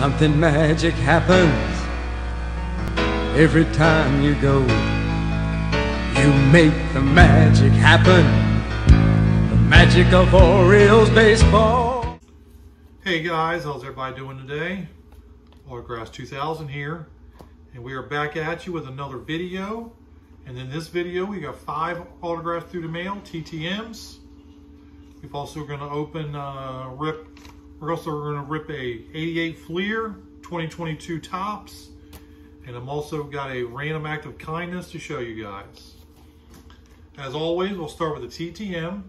Something magic happens every time you go. You make the magic happen. The magic of Orioles baseball. Hey guys, how's everybody doing today? Autographs 2000 here, and we are back at you with another video. And in this video, we got five autographs through the mail, TTMs. We've also going to open, uh, rip, we're also going to rip a 88 Fleer 2022 Topps. And I'm also got a random act of kindness to show you guys. As always, we'll start with the TTM.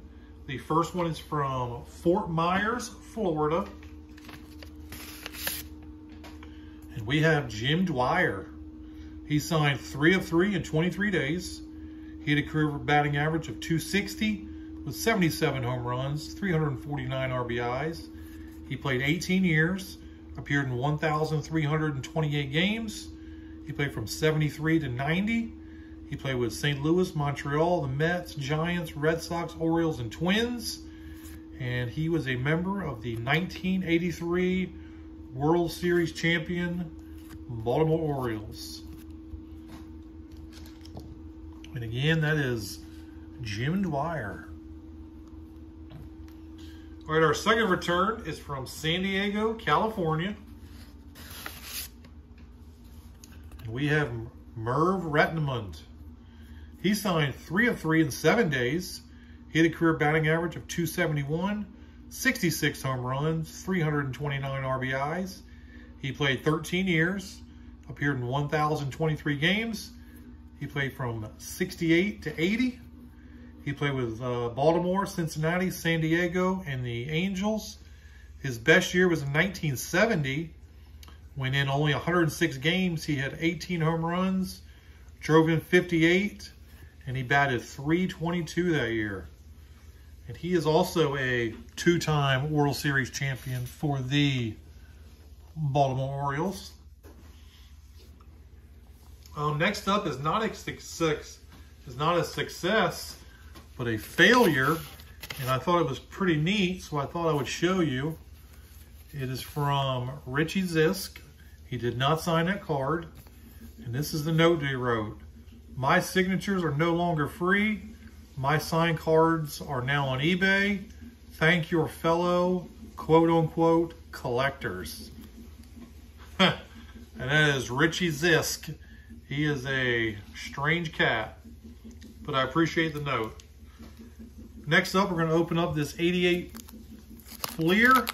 The first one is from Fort Myers, Florida. And we have Jim Dwyer. He signed three of three in 23 days. He had a career batting average of 260 with 77 home runs, 349 RBIs. He played 18 years, appeared in 1,328 games. He played from 73 to 90. He played with St. Louis, Montreal, the Mets, Giants, Red Sox, Orioles, and Twins. And he was a member of the 1983 World Series champion Baltimore Orioles. And again, that is Jim Dwyer. All right, our second return is from San Diego, California. We have Merv Rettenmund. He signed three of three in seven days. He had a career batting average of 271, 66 home runs, 329 RBIs. He played 13 years, appeared in 1,023 games. He played from 68 to 80. He played with uh, Baltimore, Cincinnati, San Diego, and the Angels. His best year was in 1970, when in only 106 games, he had 18 home runs, drove in 58, and he batted 322 that year. And he is also a two-time World Series champion for the Baltimore Orioles. Um, next up is not a success, is not a success, but a failure. And I thought it was pretty neat, so I thought I would show you. It is from Richie Zisk. He did not sign that card. And this is the note he wrote. My signatures are no longer free. My signed cards are now on eBay. Thank your fellow quote unquote collectors. and that is Richie Zisk. He is a strange cat, but I appreciate the note. Next up, we're going to open up this 88 Fleer. And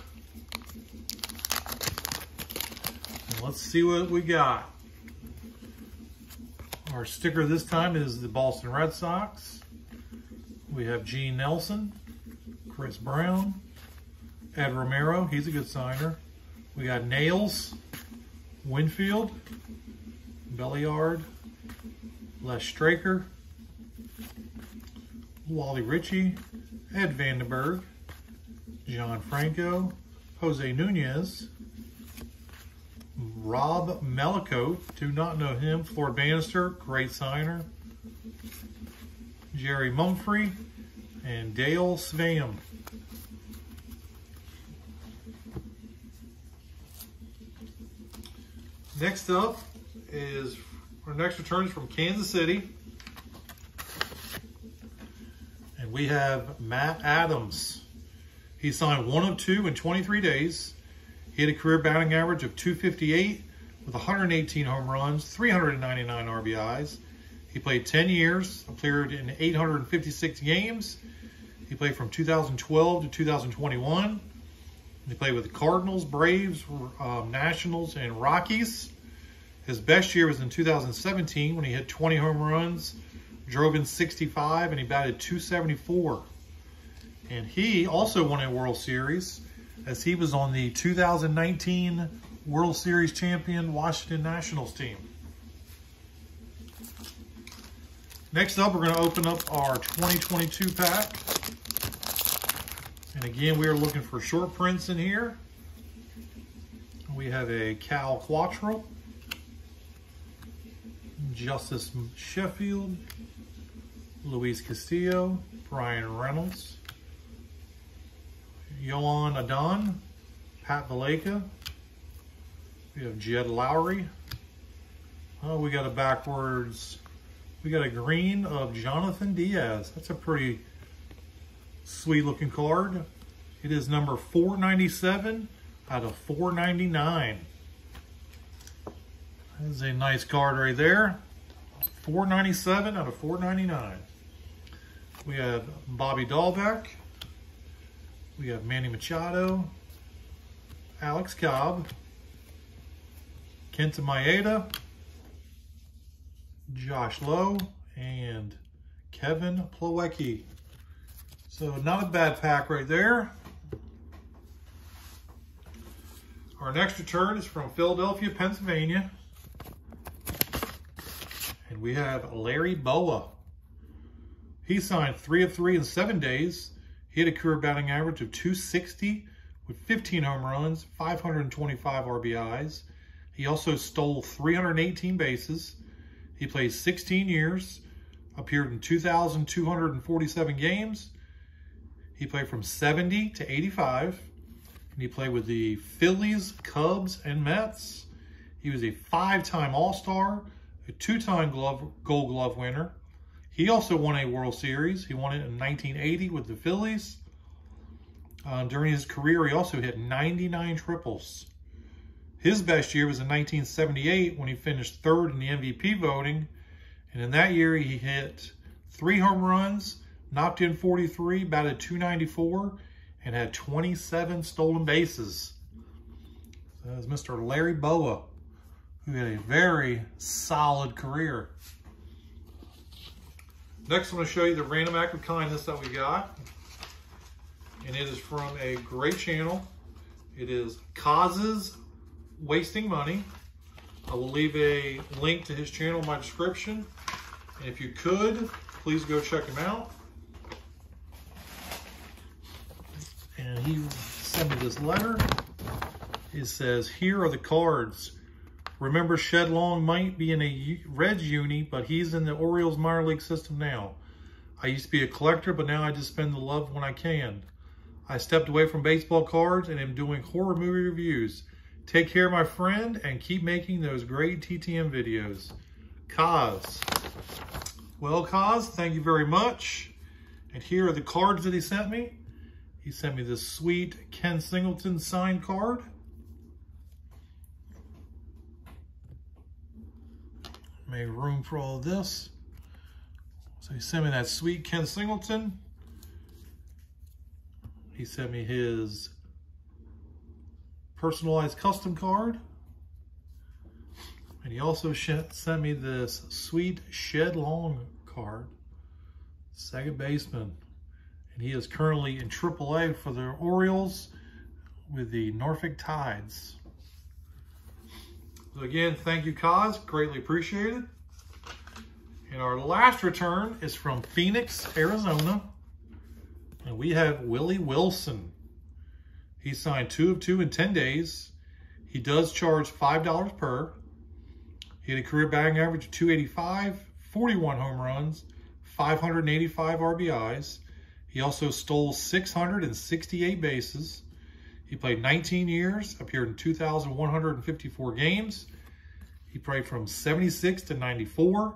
let's see what we got. Our sticker this time is the Boston Red Sox. We have Gene Nelson, Chris Brown, Ed Romero, he's a good signer. We got Nails, Winfield, Belliard, Les Straker, Wally Ritchie, Ed VandeBerg, John Franco, Jose Nunez, Rob Melico, do not know him, Floyd Bannister, great signer, Jerry Mumphrey, and Dale Sveum. Next up is our next return is from Kansas City. And we have Matt Adams. He signed one of two in 23 days. He had a career batting average of 258 with 118 home runs, 399 RBIs. He played 10 years, appeared in 856 games. He played from 2012 to 2021. He played with the Cardinals, Braves, um, Nationals, and Rockies. His best year was in 2017 when he hit 20 home runs, drove in 65, and he batted 274. And he also won a World Series as he was on the 2019 World Series champion Washington Nationals team. Next up, we're going to open up our 2022 pack. And again, we are looking for short prints in here. We have a Cal Quantrill. Justus Sheffield, Luis Castillo, Bryan Reynolds, Joan Adon, Pat Valaika, We have Jed Lowrie. Oh, we got a backwards. We got a green of Jonathan Diaz. That's a pretty sweet looking card. It is number 497 out of 499. That is a nice card right there. 497 out of 499. We have Bobby Dalbec. We have Manny Machado. Alex Cobb. Kenta Maeda. Josh Lowe. And Kevin Plawecki. So not a bad pack right there. Our next return is from Philadelphia, Pennsylvania. And we have Larry Bowa. He signed three of three in seven days. He had a career batting average of 260 with 15 home runs, 525 RBIs. He also stole 318 bases. He played 16 years, appeared in 2,247 games. He played from 70 to 85. And he played with the Phillies, Cubs, and Mets. He was a five-time All-Star, a two-time Gold Glove winner. He also won a World Series. He won it in 1980 with the Phillies. Uh, during his career, he also hit 99 triples. His best year was in 1978 when he finished third in the MVP voting. And in that year, he hit three home runs, knocked in 43, batted 294, and had 27 stolen bases. That was Mr. Larry Bowa, who had a very solid career. Next, I'm going to show you the random act of kindness that we got. And it is from a great channel. It is KoZ's Wasting Money. I will leave a link to his channel in my description. And if you could, please go check him out. And he sent me this letter. It says, here are the cards. Remember, Shed Long might be in a Reds uni, but he's in the Orioles minor league system now. I used to be a collector, but now I just spend the love when I can. I stepped away from baseball cards and am doing horror movie reviews. Take care, my friend, and keep making those great TTM videos. Kaz. Well, Kaz, thank you very much. And here are the cards that he sent me. He sent me this sweet Ken Singleton signed card. Made room for all this. So he sent me that sweet Ken Singleton. He sent me his personalized custom card. And he also sent me this sweet Shed Long card, second baseman. And he is currently in AAA for the Orioles with the Norfolk Tides. So again, thank you, Kaz. Greatly appreciated. And our last return is from Phoenix, Arizona. And we have Willie Wilson. He signed two of two in 10 days. He does charge $5 per. He had a career batting average of 285, 41 home runs, 585 RBIs. He also stole 668 bases. He played 19 years, appeared in 2,154 games. He played from 76 to 94.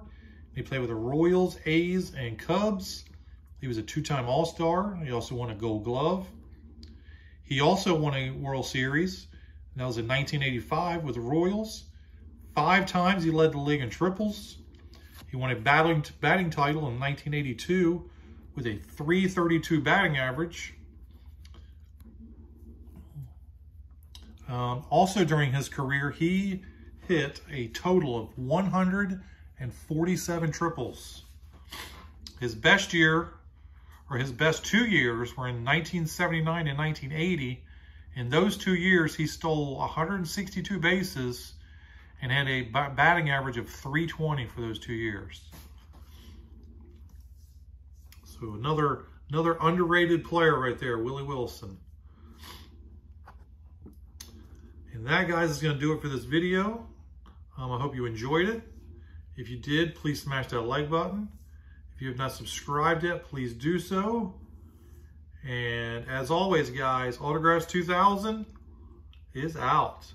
He played with the Royals, A's, and Cubs. He was a two-time All-Star. He also won a Gold Glove. He also won a World Series. And that was in 1985 with the Royals. Five times he led the league in triples. He won a batting, batting title in 1982 with a 332 batting average. Um, also during his career, he hit a total of 147 triples. His best year, or his best two years, were in 1979 and 1980. In those two years, he stole 162 bases and had a batting average of 320 for those two years. So another another underrated player right there, Willie Wilson. And that, guys, is going to do it for this video. Um, I hope you enjoyed it. If you did, please smash that like button. If you have not subscribed yet, please do so. And as always, guys, Autographs 2000 is out.